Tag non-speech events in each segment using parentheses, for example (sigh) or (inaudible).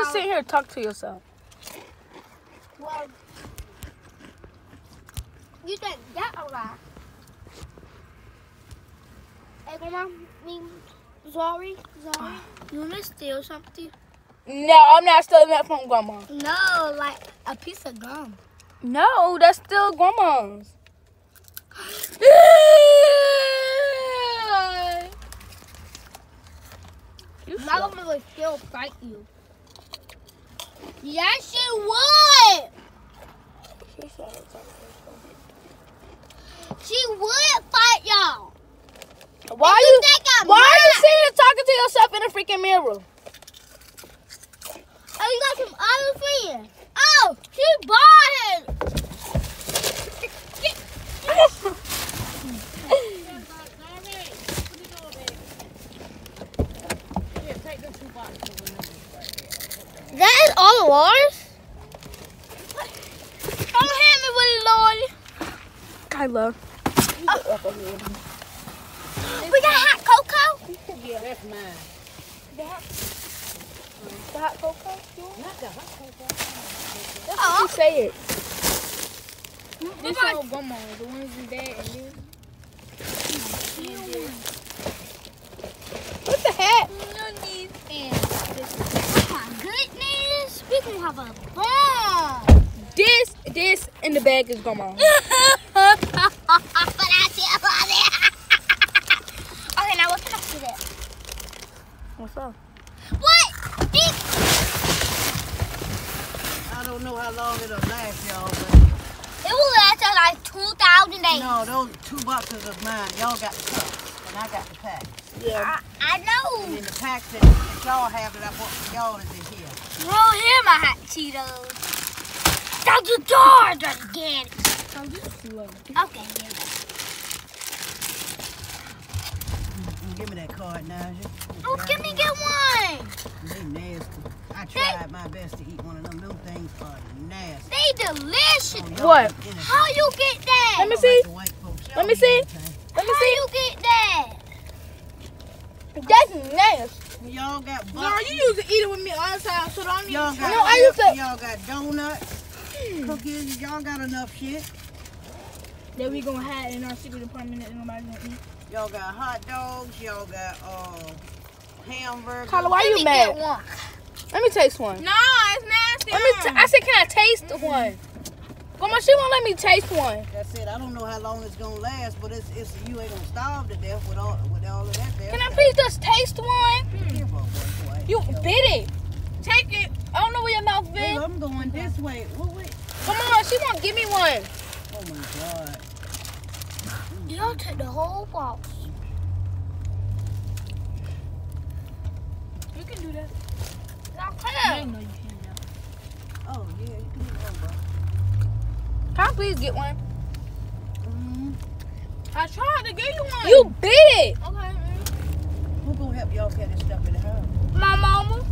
just sit here and talk to yourself. Well, you think that a lot? Hey, grandma, me, sorry, sorry. You wanna steal something? No, I'm not stealing that from grandma. No, like a piece of gum. No, that's still grandma's. (gasps) (gasps) Slow. mama would still fight you. Yes, she would. She would fight y'all. Why you? you think I'm Why are you sitting here talking to yourself in a freaking mirror? Oh, you got some other friends. Oh, she bought him. That is? Don't hit me with it, Lord. Kyla. We got hot cocoa. Yeah, that's mine. The hot cocoa? Not the hot cocoa. Oh, You say it. this all grandma. The ones in there and this. What the heck? Oh my goodness. We can have a ball. This, this in the bag is gone. but I see about it. okay, now what can I see there? What's up? What? This, I don't know how long it'll last, y'all, but it will last us like 2,000 days. no, those two boxes of mine, y'all got the cups, and I got the packs. Yeah. I, I And know. then the packs that, that y'all have that I bought for y'all is in here. Roll here, my hot Cheetos. Shut the door, just again. You slow. Okay, yeah. Give me that card, Naja. Oh, give me get one. They nasty. I tried my best to eat one of them. Them things are nasty. They delicious. What? How it. you get that? Let me see. back to white folks. Let me see. Let me How see. you get that? That's nasty. Y'all got Girl, boxes. you used to eat it with me all the time, so don't Y'all got, No, I used to. y'all got donuts, cookies. Y'all got enough shit. That we gonna hide in our secret apartment that nobody gonna eat. Y'all got hot dogs. Y'all got uh, hamburgers. Kyla, why Let you me mad? get one. Let me taste one. No, it's nasty. Let me. T- I said, can I taste one? Grandma, she won't let me taste one. That's it. I don't know how long it's gonna last, but it's, it's you ain't gonna starve to death with all with all of that there. Can I please just taste one? Here, boy, boy, boy. You bit it. Take it. I don't know where your mouth Babe, been. I'm going this way. Wait, wait. Come on, she won't give me one. Oh my God. You don't take the whole box. You can do that. Okay. know you can now. Oh yeah, you can eat one, bro. Can I please get one? Mm-hmm. I tried to get you one. You bit it. Okay. Who gonna help y'all carry this stuff in the house? My mama,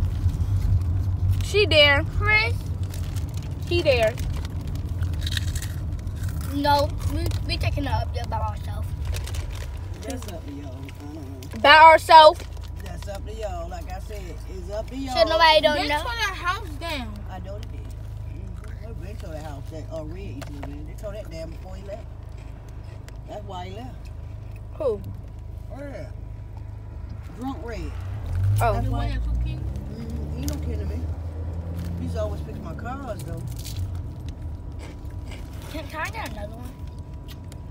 She there. Chris. He there. No, we we taking it up there by ourselves. That's up to y'all. I don't know. By ourselves. That's up to y'all. Like I said, it's up to y'all. So nobody don't They know. tore that house down. I know they did. Mm-hmm. They tore that uh, Red used to live in. They told that down before he left. That's why he left. Who? Red. Drunk Red. Oh. That's why. one that. Mm, he don't kidding me. He's always picking my cars though. Can, can I get another one?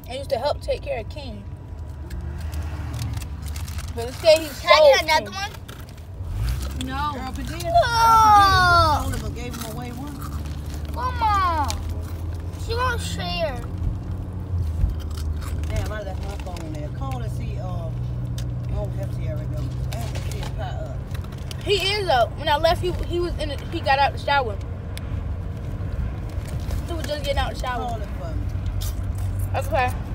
I used to help take care of King. But instead he Can I get another King. one? No. Girl, but then, Oh. girl, but then told him or gave him away one. Mama, she won't share. Damn, I left my phone there. Call and see. Uh, oh, have Sierra go. I have to see it pop up. He is up. When I left, he he was in. The, he got out the shower. He was just getting out the shower. Call it for me. Okay.